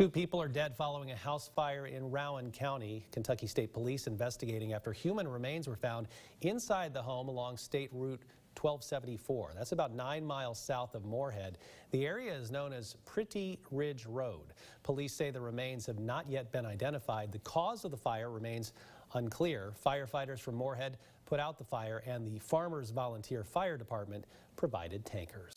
Two people are dead following a house fire in Rowan County. Kentucky State Police investigating after human remains were found inside the home along State Route 1274. That's about nine miles south of Morehead. The area is known as Pretty Ridge Road. Police say the remains have not yet been identified. The cause of the fire remains unclear. Firefighters from Morehead put out the fire and the Farmers Volunteer Fire Department provided tankers.